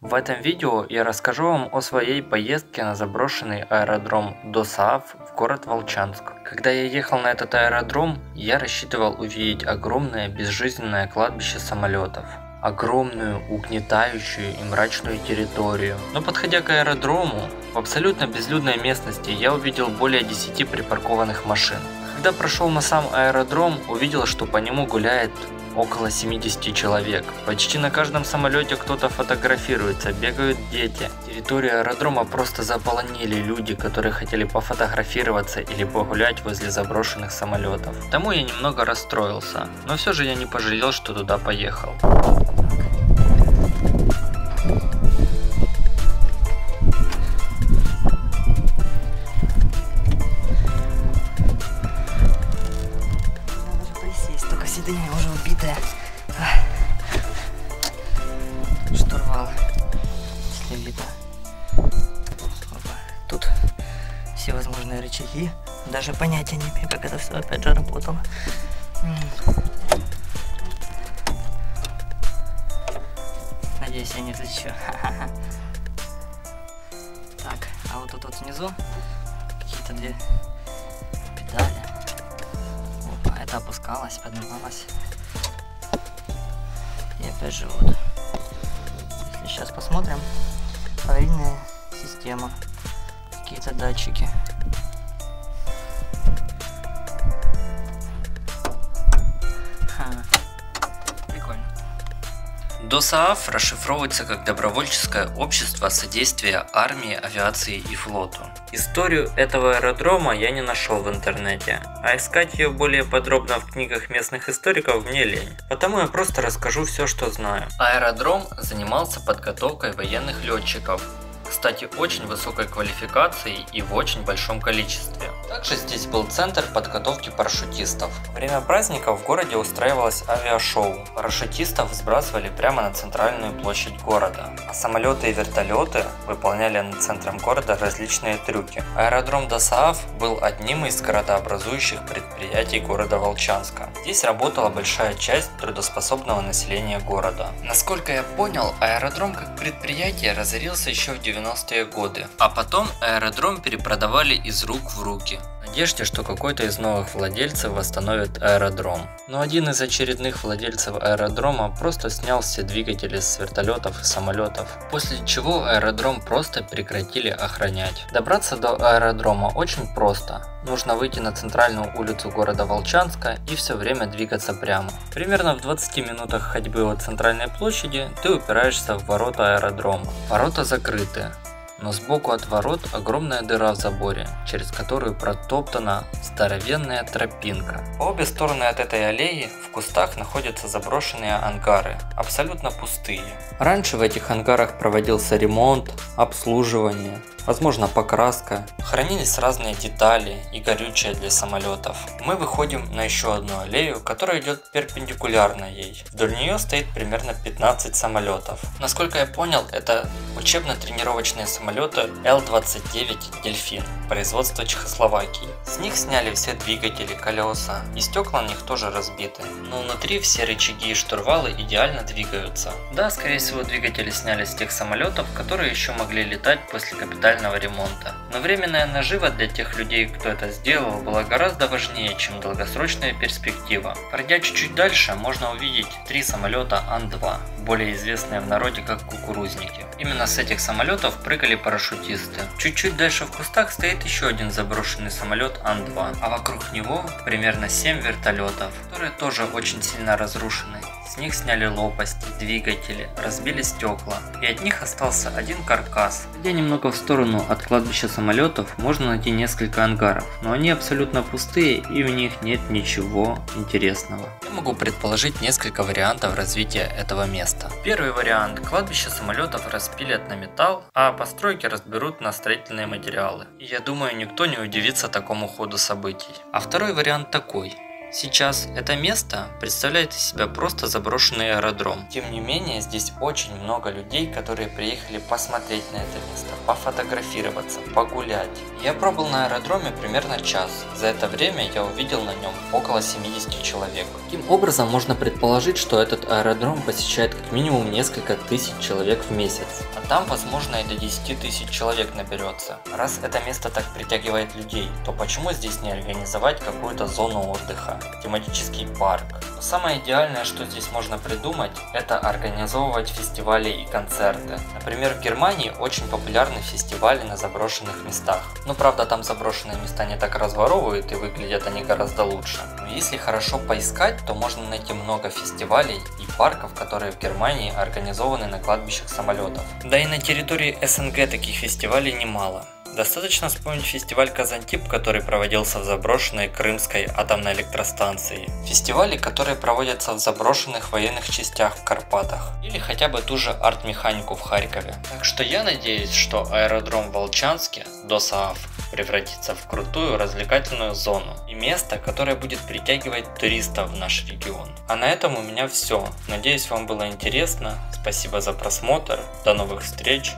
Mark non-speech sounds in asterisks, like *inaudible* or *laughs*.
В этом видео я расскажу вам о своей поездке на заброшенный аэродром Досааф в город Волчанск. Когда я ехал на этот аэродром, я рассчитывал увидеть огромное безжизненное кладбище самолетов. Огромную, угнетающую и мрачную территорию. Но подходя к аэродрому, в абсолютно безлюдной местности я увидел более 10 припаркованных машин. Когда прошел на сам аэродром, увидел, что по нему гуляет около 70 человек. Почти на каждом самолете кто-то фотографируется, бегают дети. Территорию аэродрома просто заполонили люди, которые хотели пофотографироваться или погулять возле заброшенных самолетов. Тому я немного расстроился, но все же я не пожалел, что туда поехал. Рычаги. Даже понятия не имею, как это все опять же работало. Надеюсь, я не взлечу. *laughs* Так, а вот тут вот внизу какие-то две педали это опускалась, поднималась. И опять же вот. Если сейчас посмотрим, аварийная система, какие-то датчики. ДОСААФ расшифровывается как Добровольческое общество содействия армии, авиации и флоту. Историю этого аэродрома я не нашел в интернете, а искать ее более подробно в книгах местных историков мне лень. Потому я просто расскажу все, что знаю. Аэродром занимался подготовкой военных летчиков, кстати, очень высокой квалификации и в очень большом количестве. Также здесь был центр подготовки парашютистов. Во время праздников в городе устраивалось авиашоу. Парашютистов сбрасывали прямо на центральную площадь города. А самолеты и вертолеты выполняли над центром города различные трюки. Аэродром Досааф был одним из городообразующих предприятий города Волчанска. Здесь работала большая часть трудоспособного населения города. Насколько я понял, аэродром как предприятие разорился еще в 90-е годы. А потом аэродром перепродавали из рук в руки надежде, что какой-то из новых владельцев восстановит аэродром. Но один из очередных владельцев аэродрома просто снял все двигатели с вертолетов и самолетов, после чего аэродром просто прекратили охранять. Добраться до аэродрома очень просто. Нужно выйти на центральную улицу города Волчанска и все время двигаться прямо. Примерно в 20 минутах ходьбы от центральной площади ты упираешься в ворота аэродрома. Ворота закрыты, но сбоку от ворот огромная дыра в заборе, через которую протоптана здоровенная тропинка. По обе стороны от этой аллеи в кустах находятся заброшенные ангары, абсолютно пустые. Раньше в этих ангарах проводился ремонт, обслуживание, возможно покраска, хранились разные детали и горючее для самолетов. Мы выходим на еще одну аллею, которая идет перпендикулярно ей. Вдоль нее стоит примерно 15 самолетов. Насколько я понял, это учебно-тренировочные самолеты Л-29 Дельфин, производства Чехословакии. С них сняли все двигатели, колеса, и стекла на них тоже разбиты. Но внутри все рычаги и штурвалы идеально двигаются. Да, скорее всего двигатели сняли с тех самолетов, которые еще могли летать после капитального ремонта. Но временная нажива для тех людей, кто это сделал, была гораздо важнее, чем долгосрочная перспектива. Пройдя чуть-чуть дальше, можно увидеть три самолета Ан-2, более известные в народе как кукурузники. Именно с этих самолетов прыгали парашютисты. Чуть-чуть дальше в кустах стоит еще один заброшенный самолет Ан-2, а вокруг него примерно 7 вертолетов, которые тоже очень сильно разрушены. С них сняли лопасти, двигатели, разбили стекла, и от них остался один каркас. Идя немного в сторону от кладбища самолетов, можно найти несколько ангаров, но они абсолютно пустые и в них нет ничего интересного. Я могу предположить несколько вариантов развития этого места. Первый вариант. Кладбище самолетов распилят на металл, а постройки разберут на строительные материалы. И я думаю, никто не удивится такому ходу событий. А второй вариант такой. Сейчас это место представляет из себя просто заброшенный аэродром. Тем не менее, здесь очень много людей, которые приехали посмотреть на это место, пофотографироваться, погулять. Я пробыл на аэродроме примерно час. За это время я увидел на нем около 70 человек. Таким образом, можно предположить, что этот аэродром посещает как минимум несколько тысяч человек в месяц. А там, возможно, и до 10 тысяч человек наберется. Раз это место так притягивает людей, то почему здесь не организовать какую-то зону отдыха? Тематический парк. самое идеальное, что здесь можно придумать, это организовывать фестивали и концерты. Например, в Германии очень популярны фестивали на заброшенных местах. Ну, правда, там заброшенные места не так разворовывают и выглядят они гораздо лучше. Но если хорошо поискать, то можно найти много фестивалей и парков, которые в Германии организованы на кладбищах самолетов. Да и на территории СНГ таких фестивалей немало. Достаточно вспомнить фестиваль Казантип, который проводился в заброшенной Крымской атомной электростанции. Фестивали, которые проводятся в заброшенных военных частях в Карпатах. Или хотя бы ту же арт-механику в Харькове. Так что я надеюсь, что аэродром в Волчанске, ДОСААФ, превратится в крутую развлекательную зону и место, которое будет притягивать туристов в наш регион. А на этом у меня все. Надеюсь вам было интересно. Спасибо за просмотр. До новых встреч.